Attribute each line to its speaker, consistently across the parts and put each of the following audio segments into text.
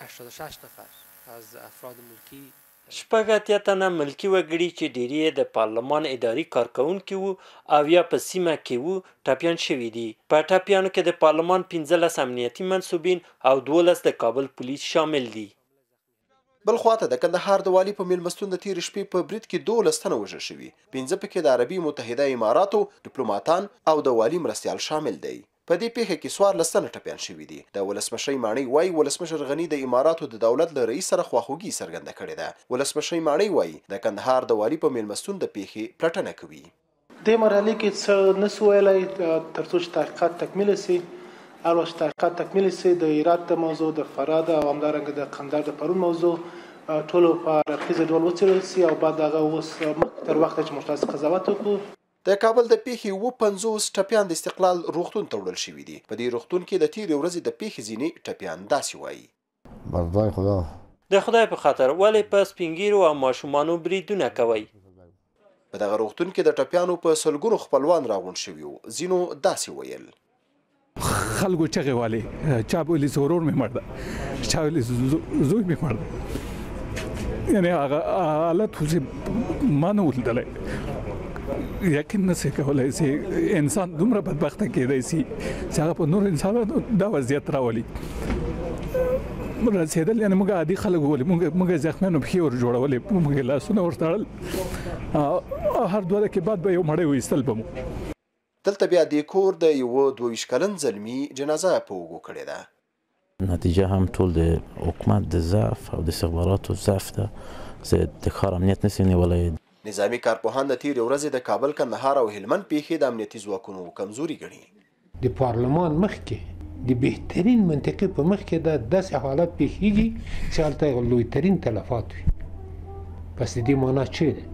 Speaker 1: هشتاد و
Speaker 2: شش نفر از افراد ملکی در.
Speaker 3: شپږ اتیا تنه ملکي وګړي چې ډېری یې د پارلمان اداري کارکوونکي وو او یا په سیمه کې وو، ټپیان شوي دي. په ټپیانو کې د پارلمان پنځلس امنیتي منسوبین او دوولس د کابل پولیس شامل دي.
Speaker 1: بل خوا ته د کندهار د والي په مېلمستون د تېرې شپې په برید کې دوولس تنه وژل شوي، پنځه پکې د عربي متحده اماراتو ډیپلوماتان او د والي مرستیال شامل دی. په دې پېښه کې څوارلس تنه ټپیان شوي دي. د ولسمشرۍ ماڼۍ وايي، ولسمشر غني د اماراتو د دولت له رئیس سره خواخوږي څرګنده کړې ده. ولسمشرۍ ماڼۍ وايي، د کندهار د والي په مېلمستون د پېښې پلټنه کوي.
Speaker 4: دې مرحلې کې څه نه شو ویلای ترڅو چې تحقیقات تکمیل شي. هر وخت چې تحقیقات تکمیل شي د هرات د موضوع، د فراه د او همدارنګه د کندهار د پرون موضوع ټولو په هر اړخیزه ډول وڅېړل شي او بعد د هغه اوس مخکې تر وخته چې موږ تاسو قضاوت وکړو.
Speaker 1: د کابل د پېښې اووه پنځوس ټپیان د استقلال روغتون ته وړل شوي دي. په دې روغتون کې د تېرې ورځې د پېښې ځینې ټپیان داسې وايي.
Speaker 5: بس دای خدا.
Speaker 3: د خدای په خاطر ولې په سپین ږیرو او ماشومانو بریدونه کوئ؟
Speaker 1: په دغه روغتون کې د ټپیانو په سلګونو خپلوان راغونډ شوي وو، ځینو داسې ویل.
Speaker 6: خلکو چغې والي چا ویلي چې ورور مې مړ ده چا ویلي زوی مې مړ ده یعنی هغه حالت خو چې ما نه ولیدلی یقین نشي کولای چې انسان دومره بدبخت کېدای شي چې هغه په نور انسانانو دا وضعیت راولي رسیدل یعنی موږ عادي خلک ولې موږ موږ زخمونو په خور جوړولې موږ لاسونه ورتړل او هر دوه کې بعد به یو مړی وېستل بمو
Speaker 1: دلته بیا دې کور د یوه دوه ویشت کلن زلمي جنازه په اوږو کړې ده.
Speaker 7: نتیجه هم ټول د حکومت د ضعف او د استخباراتو ضعف ده ځکه د ښار امنیت نه شي
Speaker 1: نیولی. نظامي کارپوهان د تېرې ورځې د کابل، کندهار او هلمند پېښې د امنیتي ځواکونو کمزوري ګڼي.
Speaker 8: د پارلمان مخکې د بهترین منطقې په مخ کې ده داسې حالت پېښېږي چې هلته لوی ترین تلفات وي. پس د دې مانا چه ده؟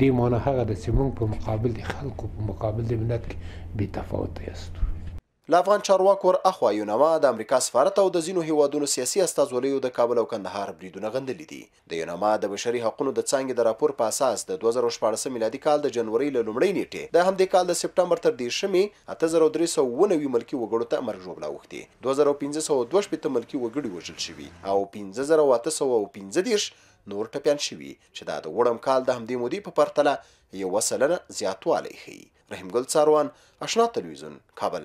Speaker 8: دې معنی هغه د چې موږ په مقابل د خلکو په مقابل د ملت کې بې تفاوته یاستو.
Speaker 1: له افغان چارواکو ور اخوا یوناما د امریکا سفارت او د ځینو هېوادونو سیاسي استازولیو د کابل او کندهار بریدونه غندلي دي. د یوناما د بشري حقونو د څانګې د راپور په اساس د دوه زره او شپاړس میلادي کال د جنورۍ له لومړۍ نېټې د همدې کال د سپټمبر تر دېرشمې اته زره او درې سوه او اووه نوي ملکي وګړو ته مرګ ژوبله اوښتې، دوه زره او پنځه سوه او دوه شپېته ملکي وګړي وژل شوي او پنځه زره او اته سوه او پنځه دېرش نور ټپیان شوي. چې دا د وړم کال د همدې مودې په پرتله یوه سلنه زیاتوالی ښيي. رحیم ګل څاروان، اشنا تلویزیون، کابل.